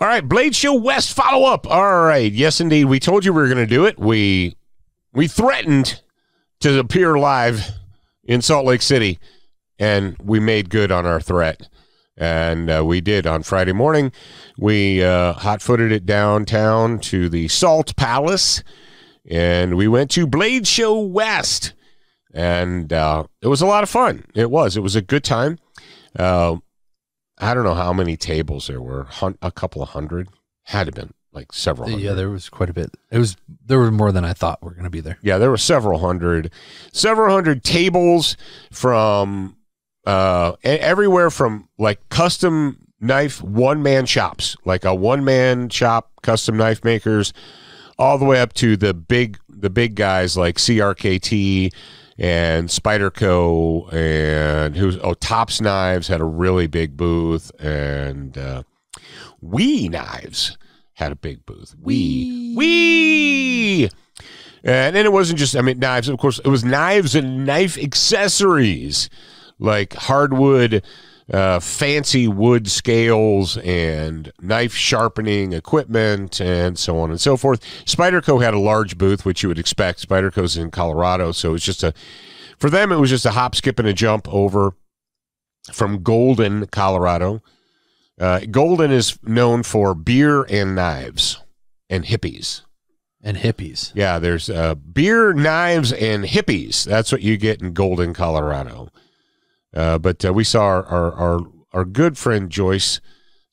All right, Blade Show West follow up. All right, yes indeed. We told you we were going to do it. We we threatened to appear live in Salt Lake City, and we made good on our threat. And uh, we did on Friday morning. We uh, hot footed it downtown to the Salt Palace, and we went to Blade Show West, and uh, it was a lot of fun. It was. It was a good time. I don't know how many tables there were. Hun- a couple of hundred. Had to been like several. Hundred. Yeah, there was quite a bit. It was there were more than I thought were going to be there. Yeah, there were several hundred, several hundred tables from uh, everywhere from like custom knife one man shops, like a one man shop, custom knife makers, all the way up to the big the big guys like CRKT and Spyderco and who's oh Tops Knives had a really big booth and uh, We Knives had a big booth. We we and then it wasn't just I mean knives of course it was knives and knife accessories like hardwood uh, fancy wood scales and knife sharpening equipment and so on and so forth. Spyderco had a large booth, which you would expect. Spyderco's in Colorado, so it's just a for them it was just a hop, skip, and a jump over from Golden, Colorado. Uh, Golden is known for beer and knives and hippies. And hippies. Yeah, there's uh, beer, knives, and hippies. That's what you get in Golden, Colorado. Uh, but uh, we saw our, our our our good friend Joyce,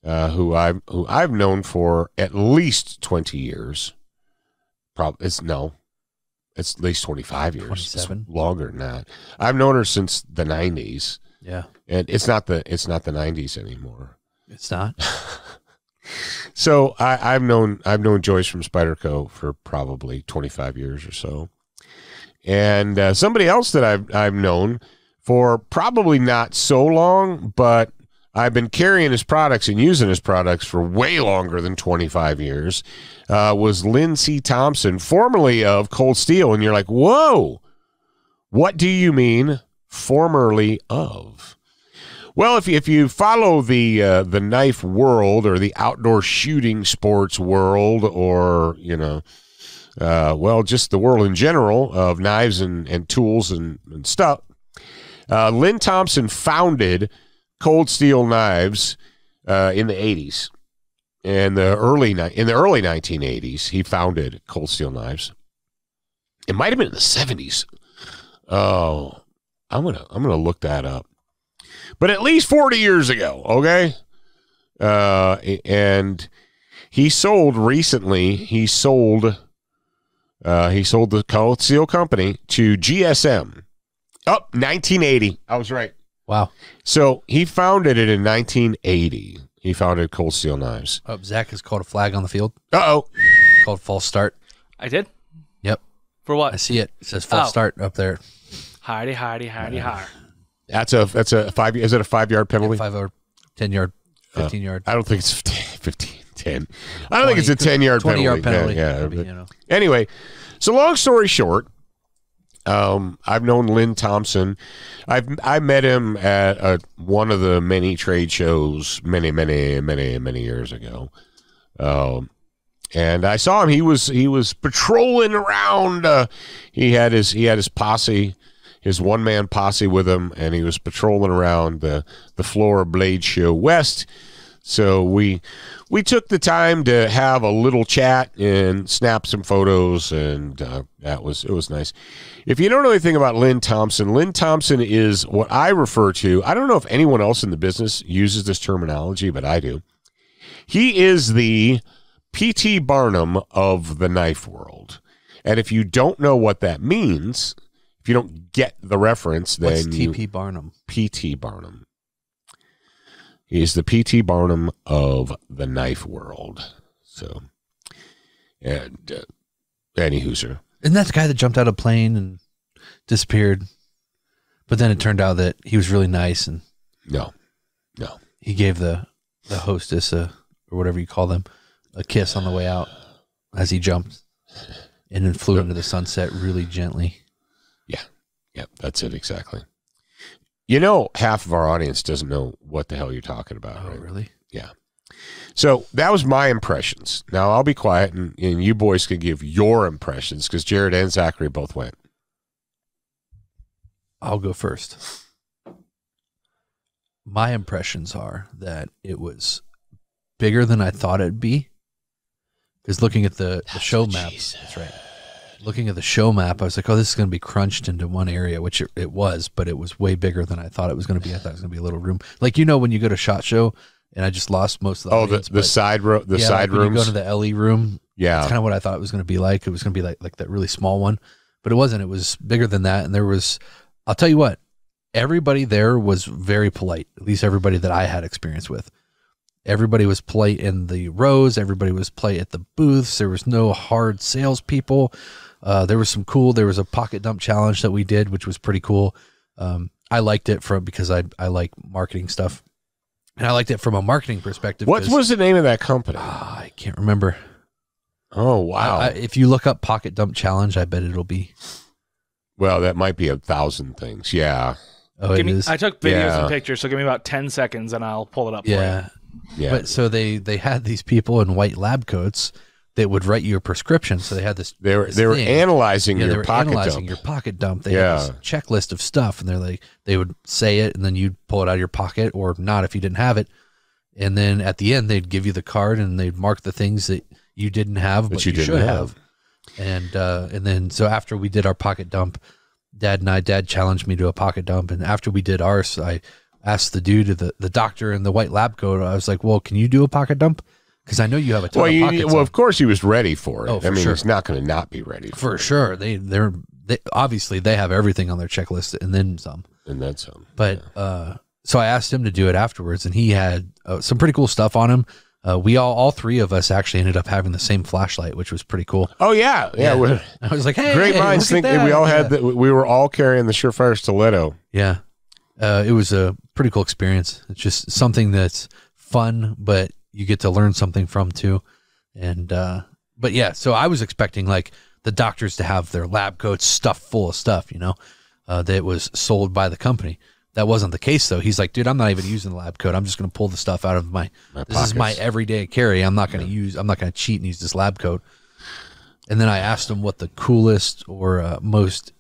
uh, who I've who I've known for at least twenty years. Probably it's no, it's at least twenty five years. It's 27? longer than that. I've known her since the nineties, Yeah. and it's not the it's not the nineties anymore. It's not. So I, I've known I've known Joyce from Spyderco for probably 25 years or so, and uh, somebody else that I've I've known for probably not so long, but I've been carrying his products and using his products for way longer than 25 years. Uh, was Lynn C. Thompson, formerly of Cold Steel, and you're like, whoa, what do you mean formerly of? Well, if you, if you follow the uh, the knife world or the outdoor shooting sports world, or you know, uh, well, just the world in general of knives and, and tools and, and stuff, uh, Lynn Thompson founded Cold Steel Knives uh, in the '80s, and the early in the early 1980s, he founded Cold Steel Knives. It might have been in the '70s. Oh, I'm gonna I'm gonna look that up but at least 40 years ago, okay? Uh, and he sold recently, he sold, uh, he sold the Cold Steel Company to GSM. Oh, 1980. I was right. Wow. So he founded it in 1980. He founded Cold Steel Knives. Oh, Zach has called a flag on the field Uh oh. called false start. I did. Yep. For what? I see it. It says false Oh. start up there. Hardy, hardy, hardy, har. That's a that's a five. Is it a five yard penalty? Five or 10 yard, 15 yard. I don't think it's 15, 10. I don't think it's a 10 yard 20 penalty. yard penalty. Yeah, yeah, Maybe, but- you know. Anyway, so long story short, um, I've known Lynn Thompson. I've I met him at a, one of the many trade shows many, many, many, many years ago. Um, and I saw him. He was he was patrolling around. Uh, he had his he had his posse, his one man posse with him, and he was patrolling around the the floor of Blade Show West. So we we took the time to have a little chat and snap some photos, and uh, that was it was nice. If you don't know anything about Lynn Thompson, Lynn Thompson is what I refer to. I don't know if anyone else in the business uses this terminology, but I do. He is the P.T. Barnum of the knife world, and if you don't know what that means, if you don't get the reference, then What's TP Barnum? P.T. Barnum. He's the P.T. Barnum of the knife world. So, and uh, any hooser. Isn't that the guy that jumped out of a plane and disappeared? But then it turned out that he was really nice and No, no. he gave the, the hostess a, or whatever you call them, a kiss on the way out as he jumped and then flew into the sunset really gently. Yeah, yeah, that's it exactly. You know, half of our audience doesn't know what the hell you're talking about, Oh, right? really? Yeah. So that was my impressions. Now I'll be quiet and, and you boys can give your impressions because Jarrad and Zachary both went. I'll go first. My impressions are that it was bigger than I thought it'd be. Because looking at the, the show map, that's right. Looking at the show map, I was like, "Oh, this is going to be crunched into one area," which it, it was, but it was way bigger than I thought it was going to be. I thought it was going to be a little room, like you know when you go to Shot Show, and I just lost most of the Oh, the, audience, the but- side ro- the yeah, side like rooms. go to the LE room, yeah. that's kind of what I thought it was going to be like. It was going to be like like that really small one, but it wasn't. It was bigger than that, and there was. I'll tell you what, everybody there was very polite. At least everybody that I had experience with. Everybody was play in the rows. Everybody was play at the booths. There was no hard salespeople. Uh, there was some cool. There was a pocket dump challenge that we did, which was pretty cool. Um, I liked it from because I I like marketing stuff, and I liked it from a marketing perspective. what 'cause- was the name of that company? Ah, I can't remember. Oh wow. I- if you look up pocket dump challenge, I bet it'll be. well, that might be a thousand things. Yeah. Oh, Give it me, is. I took videos Yeah. and pictures, so give me about ten seconds and I'll pull it up. For you. yeah, Yeah. but so they they had these people in white lab coats that would write you a prescription. So they had this. they were this they were thing. analyzing Yeah, they your were pocket analyzing dump. your pocket dump. They Yeah. had this checklist of stuff, and they're like, they would say it, and then you'd pull it out of your pocket or not if you didn't have it. And then at the end, they'd give you the card, and they'd mark the things that you didn't have, but you should have. have. And uh, and then so after we did our pocket dump, Dad and I, Dad challenged me to a pocket dump, and after we did ours, I asked the dude, the the doctor in the white lab coat, I was like, "Well, can you do a pocket dump? Because I know you have a ton well, of you, pockets." well, on." of course he was ready for it. Oh, I mean, sure. he's not going to not be ready for, for it. sure, they they're they obviously they have everything on their checklist and then some. And that's um, But uh, so I asked him to do it afterwards, and he had uh, some pretty cool stuff on him. Uh, we all, all three of us, actually ended up having the same flashlight, which was pretty cool. Oh yeah, yeah. Yeah. I was like, "Hey, great minds think we all Yeah. had that. We were all carrying the Surefire stiletto. Yeah, uh, it was a pretty cool experience. It's just something that's fun, but you get to learn something from too. And uh, but yeah, so I was expecting like the doctors to have their lab coats stuffed full of stuff, you know, uh, that was sold by the company. That wasn't the case though. He's like, dude, I'm not even using the lab coat. I'm just going to pull the stuff out of my. My this is my everyday carry. I'm not going to use. I'm not going to cheat and use this lab coat. And then I asked him what the coolest or uh, most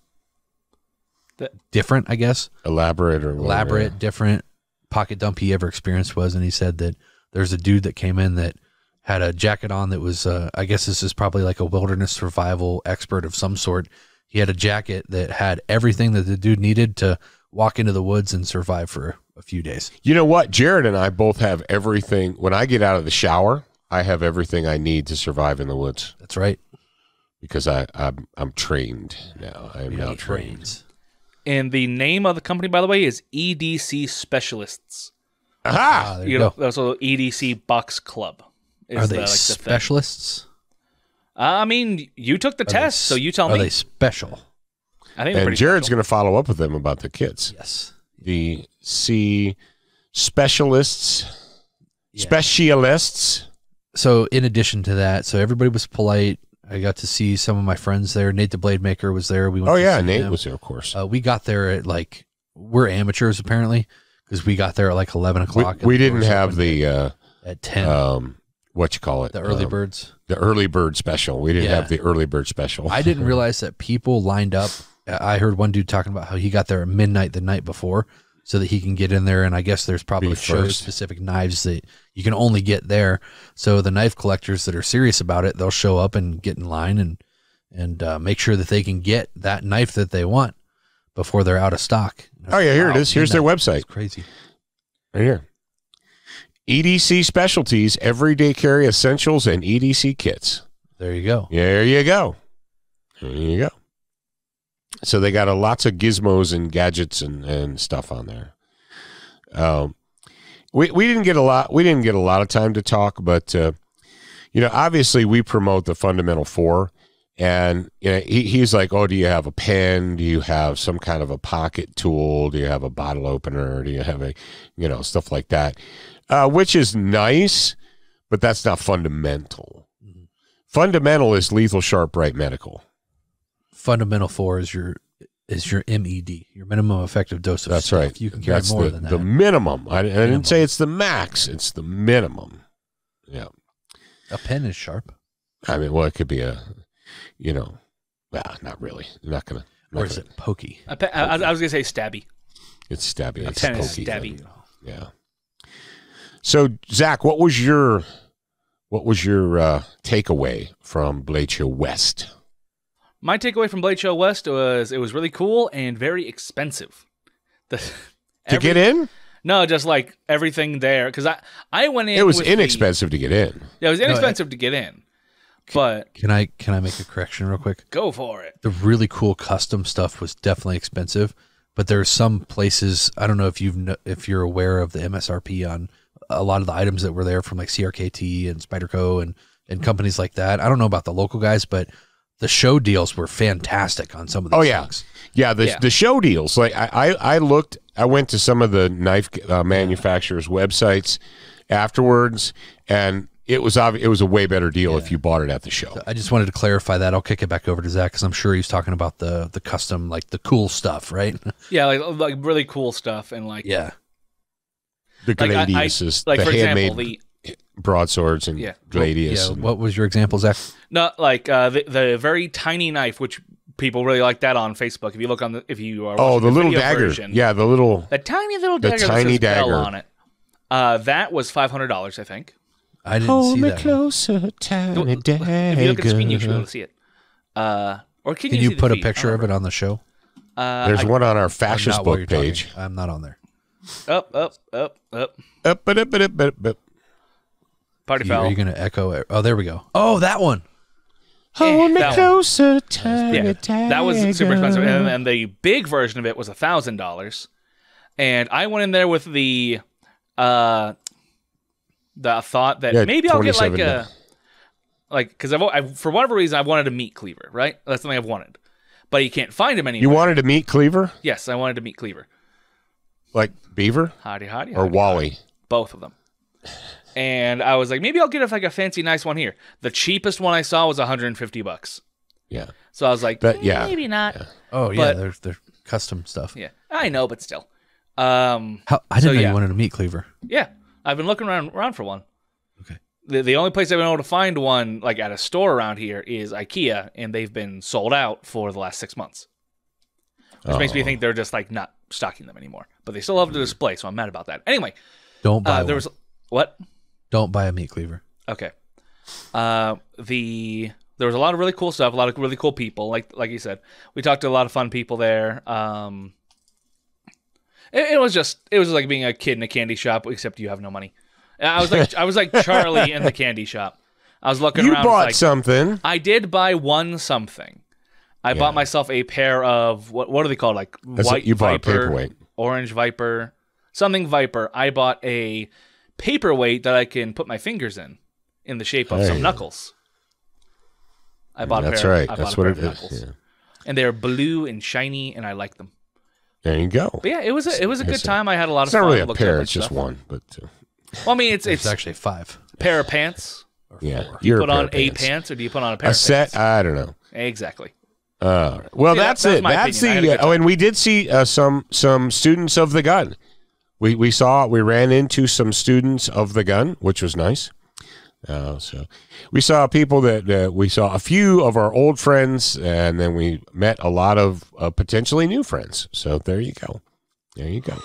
The- different, I guess, elaborate or whatever. elaborate, different pocket dump he ever experienced was, and he said that there's a dude that came in that had a jacket on that was, uh, I guess this is probably like a wilderness survival expert of some sort. He had a jacket that had everything that the dude needed to walk into the woods and survive for a few days. You know what? Jarrad and I both have everything. When I get out of the shower, I have everything I need to survive in the woods That's right. because I I'm, I'm trained now. I am now trained. Brains. And the name of the company, by the way, is EDC Specialists. Aha! Ah, there You you know, go. also EDC Box Club. Is Are the, they like, the thing. specialists? I mean, you took the Are they test, so you tell Are me. they special? I think they're and Jarrad's going to follow up with them about the kids. Yes. The C specialists, Yeah. specialists. so in addition to that, so everybody was polite. I got to see some of my friends there. Nate the Blade Maker was there. We went Oh yeah, Nate him. was there, of course. Uh, we got there at like we're amateurs apparently because we got there at like eleven o'clock. and we didn't have the uh, at ten. um, what you call it, the early Um, birds. the early bird special. We didn't Yeah. have the early bird special. I didn't realize that people lined up. I heard one dude talking about how he got there at midnight the night before so that he can get in there. And I guess there's probably show specific knives that you can only get there. So the knife collectors that are serious about it, they'll show up and get in line and and uh, make sure that they can get that knife that they want before they're out of stock. Oh yeah, here it is. Here's their website. It's crazy. Right here. EDC Specialties, Everyday Carry Essentials, and EDC Kits. There you go. There you go. There you go. So they got a lots of gizmos and gadgets and, and stuff on there. Um, we we didn't get a lot. We didn't get a lot of time to talk, but uh, you know, obviously we promote the fundamental four, and you know, he, he's like, "Oh, do you have a pen? Do you have some kind of a pocket tool? Do you have a bottle opener? Do you have a, you know, stuff like that?" Uh, which is nice, but that's not fundamental. Fundamental is lethal, sharp, bright, medical. Fundamental four is your is your MED, your minimum effective dose of That's stuff. right. You can carry That's more the, than the minimum. I, I Minimum. didn't say it's the max. It's the minimum. Yeah. A pen is sharp, I mean, well, it could be a, you know, well, not really. You're not gonna. not or is gonna- it pokey? A pe- I, I was gonna say stabby. It's stabby. A It's pen is pokey. stabby. Yeah. So Zach, what was your what was your uh, takeaway from Blade Show West? My takeaway from Blade Show West was it was really cool and very expensive. The, To get in, No, just like everything there because I I went in. it was with the- inexpensive to get in. yeah, it was I- inexpensive to get in, but Can I can I make a correction real quick? go for it. The really cool custom stuff was definitely expensive, but there are some places I don't know if you've kn- if you're aware of the MSRP on a lot of the items that were there from like CRKT and Spyderco and and companies like that. I don't know about the local guys, but the show deals were fantastic on some of these Oh, yeah. things. Yeah, the Yeah. the show deals. Like I, I, I looked. I went to some of the knife uh, manufacturers' websites afterwards, and it was obvi- it was a way better deal if you bought it at the show. I just wanted to clarify that. I'll kick it back over to Zach because I'm sure he's talking about the the custom, like the cool stuff, right? Yeah, like like really cool stuff and like yeah. The Like, I- I- like the for handmade example the broadswords and Yeah. gladius. Yeah. and- What was your example, Zach? not like uh, the the very tiny knife which people really like that on Facebook. If you look on the if you are oh, watching the little dagger. version, Yeah, the little. the tiny little dagger that tiny dagger. on it. Uh, that was five hundred dollars, I think. I didn't see that. closer, tiny dagger. If you look at the screen, you should be able to see it. Uh, or can, Can you, you see put a feed? Picture of it on the show? Uh, There's I- one on our I'm fascist not while you're book talking. page. I'm not on there. up, up, up, up. Up, but up, but up, but up, but up. Party You- are you going to echo it? Oh, there we go. Oh, that one. Hold me that one. closer, tiny yeah, dagger. that was super expensive, and, and the big version of it was a thousand dollars. And I went in there with the, uh, the thought that Yeah, maybe I'll get like 27 a, like because I've, I've for whatever reason I wanted a meat cleaver, right? That's something I've wanted, but you can't find him anymore. You wanted to meet Cleaver, yes, I wanted to meet Cleaver. like Beaver Hotty, hotty, or hotty, Wally. both of them. And I was like, maybe I'll get like a fancy, nice one here. The cheapest one I saw was 150 bucks. Yeah, So I was like, That- yeah. maybe not. Oh, yeah. But- they're, they're custom stuff. Yeah, I know, but still. Um, How, I didn't So, know yeah. you wanted a meat cleaver. yeah, I've been looking around around for one. Okay. The the only place I've been able to find one like at a store around here is IKEA, and they've been sold out for the last six months. Which makes me Oh. think they're just like not stocking them anymore. But they still have the display, so I'm mad about that. Anyway, Don't buy uh, one. there was what? Don't buy a meat cleaver. Okay. Uh, the there was a lot of really cool stuff, a lot of really cool people. Like like you said, we talked to a lot of fun people there. Um, it, it was just it was like being a kid in a candy shop, except you have no money. I was like I was like Charlie in the candy shop. I was looking you around. bought like, something. I did buy one something. I Yeah. bought myself a pair of what what are they called? Like That's white it, you bought a paperweight. orange viper, something viper. I bought a paperweight that I can put my fingers in, in the shape of Hey. some knuckles. I bought a That's pair. right. I That's what a it pair of is. knuckles. Yeah. and they're blue and shiny, and I like them. There you go. But yeah, it was a, it was a good a- time. I had a lot It's of not fun. really a pair. It's just stuff. one. But uh, Well, I mean, it's It's it's actually five. pair of pants. Or yeah, four. you're Put a pair on of a pants. pants, or do you put on a pair A of set. pants? I don't know. Exactly. Uh, well, See, that's that's it. my That's opinion. I had a the. good oh, and we did see uh, some some students of the gun. We we saw we ran into some students of the gun, which was nice. Uh, so we saw people that uh, we saw a few of our old friends, and then we met a lot of uh, potentially new friends. So there you go. There you go.